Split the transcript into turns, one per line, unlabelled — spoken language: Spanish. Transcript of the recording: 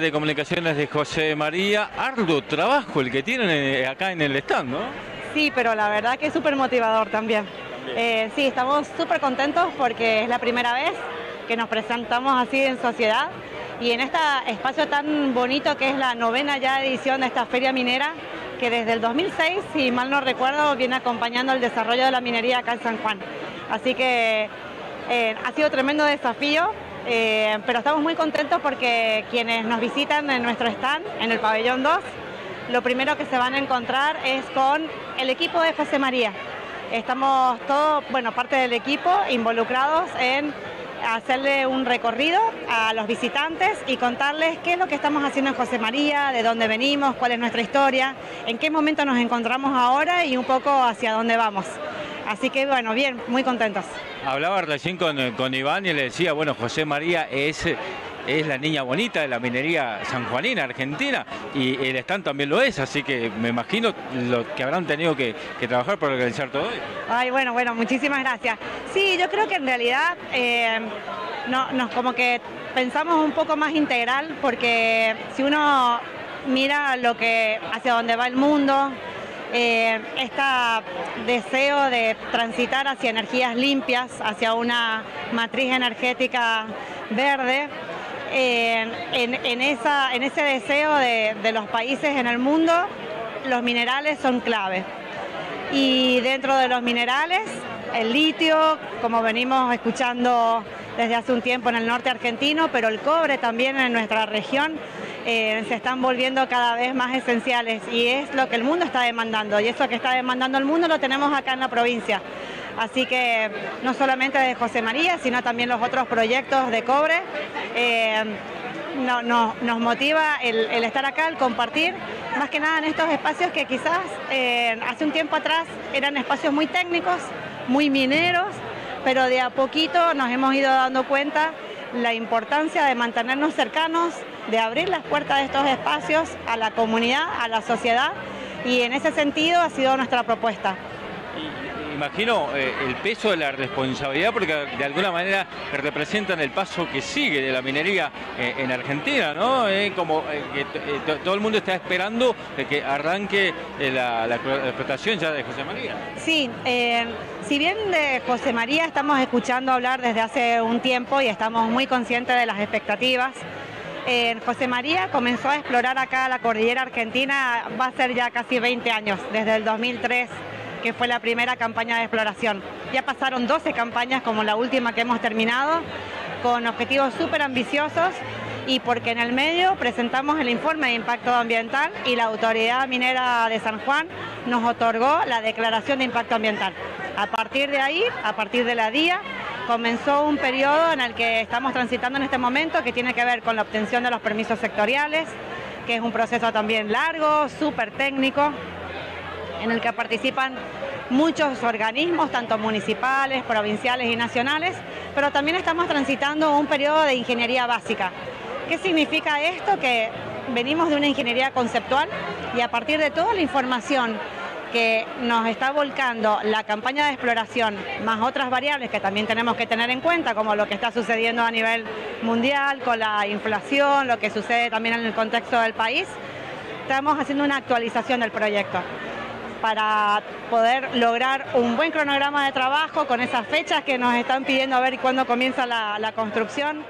de comunicaciones de José María. Arduo trabajo el que tienen eh, acá en el stand, ¿no?
Sí, pero la verdad que es súper motivador también. Eh, sí, estamos súper contentos porque es la primera vez que nos presentamos así en sociedad y en este espacio tan bonito que es la novena ya edición de esta feria minera que desde el 2006, si mal no recuerdo, viene acompañando el desarrollo de la minería acá en San Juan. Así que eh, ha sido tremendo desafío, eh, pero estamos muy contentos porque quienes nos visitan en nuestro stand, en el pabellón 2, lo primero que se van a encontrar es con el equipo de José María. Estamos todos, bueno, parte del equipo involucrados en hacerle un recorrido a los visitantes y contarles qué es lo que estamos haciendo en José María, de dónde venimos, cuál es nuestra historia, en qué momento nos encontramos ahora y un poco hacia dónde vamos. Así que bueno, bien, muy contentos.
Hablaba recién con, con Iván y le decía, bueno, José María es es la niña bonita de la minería sanjuanina, argentina, y el stand también lo es, así que me imagino lo que habrán tenido que, trabajar para organizar todo esto.
Ay, bueno, bueno, muchísimas gracias. Sí, yo creo que en realidad eh, no, nos como que pensamos un poco más integral, porque si uno mira lo que hacia dónde va el mundo, eh, este deseo de transitar hacia energías limpias, hacia una matriz energética verde, esa, en ese deseo de, los países en el mundo, los minerales son clave. Y dentro de los minerales, el litio, como venimos escuchando desde hace un tiempo en el norte argentino, pero el cobre también en nuestra región, eh, se están volviendo cada vez más esenciales y es lo que el mundo está demandando y eso que está demandando el mundo lo tenemos acá en la provincia. Así que no solamente de José María, sino también los otros proyectos de cobre. Eh, nos motiva el, estar acá, el compartir, más que nada en estos espacios que quizás eh, hace un tiempo atrás eran espacios muy técnicos, muy mineros, pero de a poquito nos hemos ido dando cuenta la importancia de mantenernos cercanos, de abrir las puertas de estos espacios a la comunidad, a la sociedad, y en ese sentido ha sido nuestra propuesta
imagino eh, el peso de la responsabilidad porque de alguna manera representan el paso que sigue de la minería eh, en Argentina, ¿no? Eh, como que todo el mundo está esperando que arranque la, explotación ya de José María.
Sí, si bien de José María estamos escuchando hablar desde hace un tiempo y estamos muy conscientes de las expectativas, José María comenzó a explorar acá la cordillera argentina, va a ser ya casi 20 años, desde el 2003 que fue la primera campaña de exploración. Ya pasaron 12 campañas como la última que hemos terminado, con objetivos súper ambiciosos y porque en el medio presentamos el informe de impacto ambiental y la Autoridad Minera de San Juan nos otorgó la declaración de impacto ambiental. A partir de ahí, a partir de la día, comenzó un periodo en el que estamos transitando en este momento que tiene que ver con la obtención de los permisos sectoriales, que es un proceso también largo, súper técnico, en el que participan muchos organismos, tanto municipales, provinciales y nacionales, pero también estamos transitando un periodo de ingeniería básica. ¿Qué significa esto? Que venimos de una ingeniería conceptual y a partir de toda la información que nos está volcando la campaña de exploración, más otras variables que también tenemos que tener en cuenta, como lo que está sucediendo a nivel mundial con la inflación, lo que sucede también en el contexto del país, estamos haciendo una actualización del proyecto para poder lograr un buen cronograma de trabajo con esas fechas que nos están pidiendo a ver cuándo comienza la, la construcción.